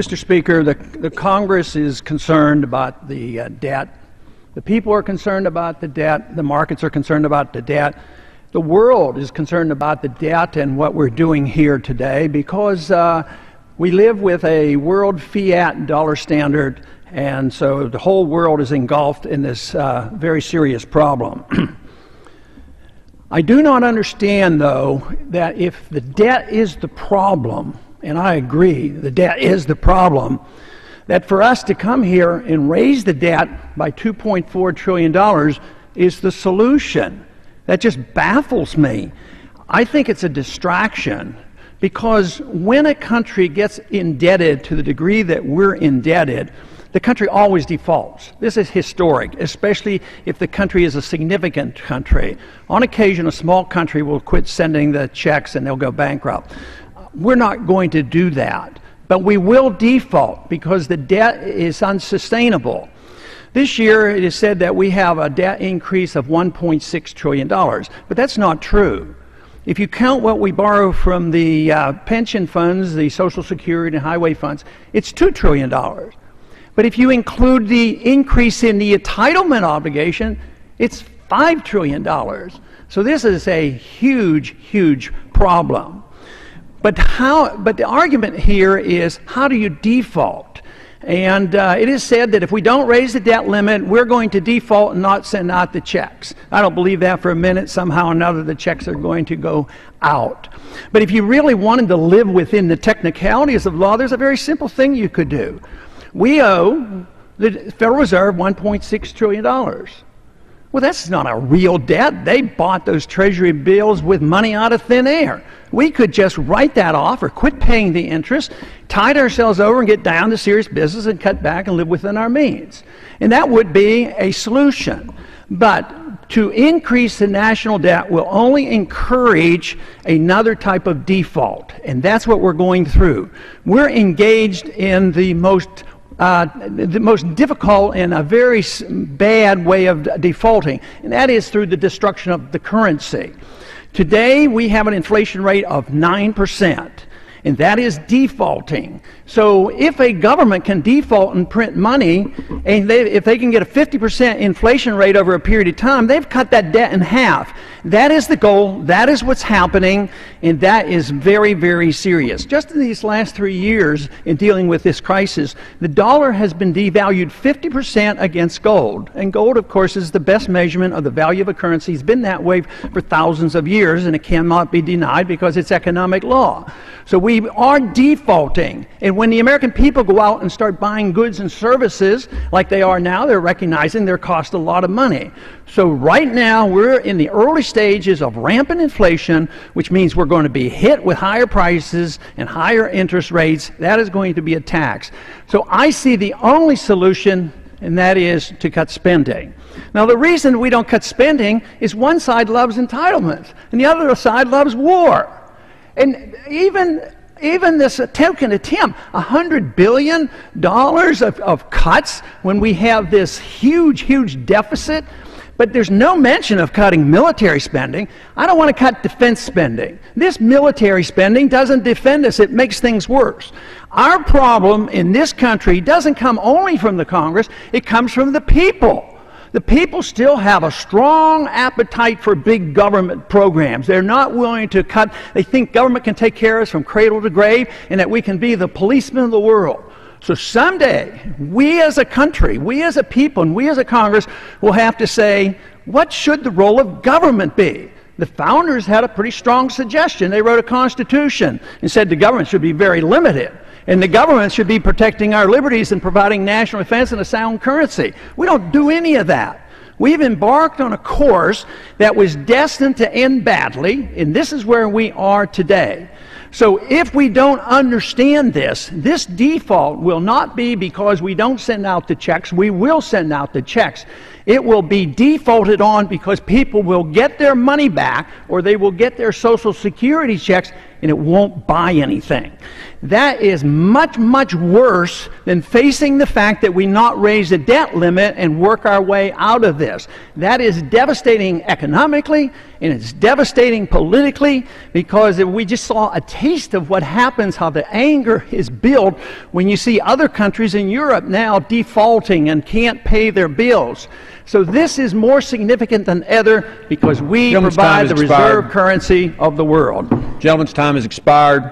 Mr. Speaker, the, the Congress is concerned about the uh, debt. The people are concerned about the debt. The markets are concerned about the debt. The world is concerned about the debt and what we're doing here today because uh, we live with a world fiat dollar standard, and so the whole world is engulfed in this uh, very serious problem. I do not understand, though, that if the debt is the problem, and I agree, the debt is the problem, that for us to come here and raise the debt by $2.4 trillion is the solution. That just baffles me. I think it's a distraction because when a country gets indebted to the degree that we're indebted, the country always defaults. This is historic, especially if the country is a significant country. On occasion, a small country will quit sending the checks and they'll go bankrupt. We're not going to do that, but we will default because the debt is unsustainable. This year, it is said that we have a debt increase of $1.6 trillion, but that's not true. If you count what we borrow from the uh, pension funds, the Social Security and highway funds, it's $2 trillion. But if you include the increase in the entitlement obligation, it's $5 trillion. So this is a huge, huge problem. But, how, but the argument here is how do you default? And uh, it is said that if we don't raise the debt limit, we're going to default and not send out the checks. I don't believe that for a minute. Somehow or another, the checks are going to go out. But if you really wanted to live within the technicalities of law, there's a very simple thing you could do. We owe the Federal Reserve $1.6 trillion. Well, that's not a real debt. They bought those Treasury bills with money out of thin air. We could just write that off or quit paying the interest, tide ourselves over and get down to serious business and cut back and live within our means. And that would be a solution. But to increase the national debt will only encourage another type of default. And that's what we're going through. We're engaged in the most uh, the most difficult and a very bad way of defaulting, and that is through the destruction of the currency. Today, we have an inflation rate of 9% and that is defaulting. So if a government can default and print money, and they, if they can get a 50% inflation rate over a period of time, they've cut that debt in half. That is the goal. That is what's happening, and that is very, very serious. Just in these last three years, in dealing with this crisis, the dollar has been devalued 50% against gold. And gold, of course, is the best measurement of the value of a currency. It's been that way for thousands of years, and it cannot be denied because it's economic law. So we are defaulting. And when the American people go out and start buying goods and services like they are now, they're recognizing they're cost a lot of money. So right now, we're in the early stages of rampant inflation, which means we're going to be hit with higher prices and higher interest rates. That is going to be a tax. So I see the only solution, and that is to cut spending. Now, the reason we don't cut spending is one side loves entitlement, and the other side loves war. And even even this token attempt, $100 billion of, of cuts when we have this huge, huge deficit. But there's no mention of cutting military spending. I don't want to cut defense spending. This military spending doesn't defend us, it makes things worse. Our problem in this country doesn't come only from the Congress, it comes from the people. The people still have a strong appetite for big government programs. They're not willing to cut. They think government can take care of us from cradle to grave and that we can be the policemen of the world. So someday, we as a country, we as a people, and we as a Congress will have to say, what should the role of government be? The founders had a pretty strong suggestion. They wrote a constitution and said the government should be very limited. And the government should be protecting our liberties and providing national defense and a sound currency. We don't do any of that. We've embarked on a course that was destined to end badly, and this is where we are today. So if we don't understand this, this default will not be because we don't send out the checks. We will send out the checks. It will be defaulted on because people will get their money back or they will get their Social Security checks and it won't buy anything. That is much, much worse than facing the fact that we not raise the debt limit and work our way out of this. That is devastating economically and it's devastating politically because we just saw a taste of what happens, how the anger is built when you see other countries in Europe now defaulting and can't pay their bills. So this is more significant than ever because we provide the reserve currency of the world. Gentleman's time has expired.